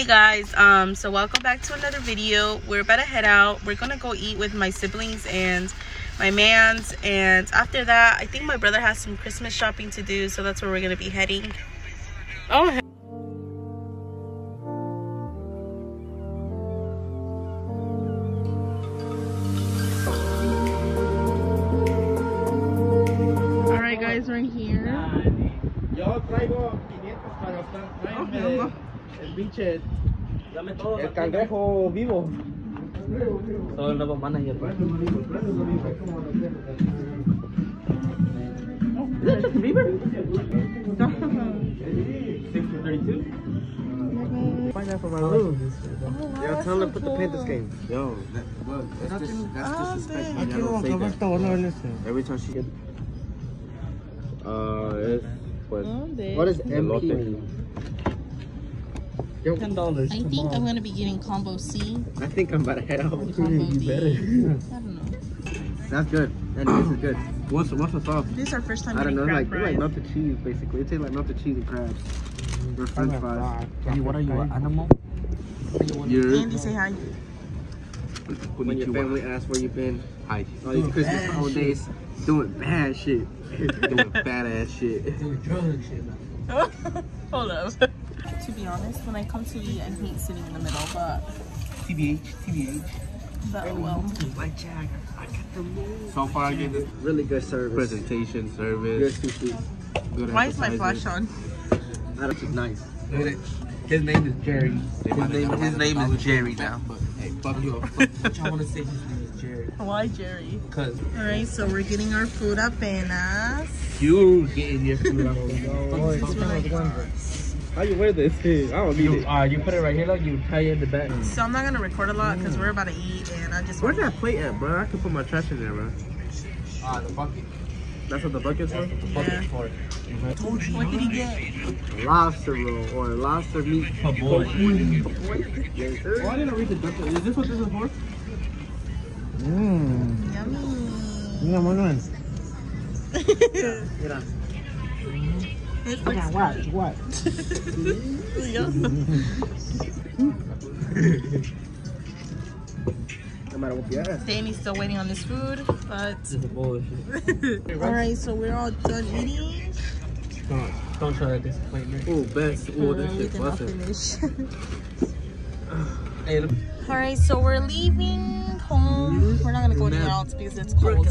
Hey guys, um, so welcome back to another video. We're about to head out. We're gonna go eat with my siblings and my mans, and after that, I think my brother has some Christmas shopping to do, so that's where we're gonna be heading. Oh. All right, guys, we're here. Yo traigo 500 para gastar. Tráeme el pinche. Dame todo. El cangrejo vivo. Soy el nuevo manager. that Justin Bieber? 632? Find that for my room. Yo, tell to put the Panthers game. Yo, that, look, that's, dis- that's Ah, disrespectful. dang. Y'all don't say that. Every time she get. Uh, it's pues. ¿Dónde? What does. MP mean? Yo, Ten dollars. I think I'm gonna be getting combo C. I think I'm about to head out. Combo D. I don't know. That's good. And this is good. What's what's the sauce? This is our first time I don't know, crab like they're like melted cheese basically. It tastes like melted cheese and crabs. Or French fries. Hey, what are you, an animal? You're Andy, say hi. When your family asks where you've been Hi. all these Christmas holidays, doing bad shit. Doing fat ass shit, doing drug shit. Hold up. To be honest, when I come to eat, I hate sitting in the middle, but, TBH, TBH. but oh well. Like Jack, I got the move. So far, I get this Really good service. presentation, Good service, sushi. good Why is my flash on? That's nice. His name is Jerry. They His name, his name is Jerry now. But hey, fuck you. What y'all want to say his name is Jerry? Why, Jerry? Because Alright, so we're getting our food up, apenas. you getting your food on How you wear this? I don't need You, it. uh, you put it right here, like you tie it in the back. So I'm not gonna record a lot because we're about to eat and I just Where's that plate at, bro? I can put my trash in there, bro. Ah, the bucket. That's what the bucket's for? Yeah. for it. What did he get? Lobster roll or lobster meat. Oh boy. Yes, sir. Oh, I didn't read the document. Is this what this is for? Mmm. Yummy. Mira, Manuel. It's like, Watch, watch. No matter what you ask. Danny's still waiting on this food, but This is bullshit. alright, so we're all done eating. Don't, don't show that disappointment. Oh, best. Oh, that we shit did not busting. finish. Hey, look. Alright, so we're leaving home. We're not gonna go anywhere else because it's cold.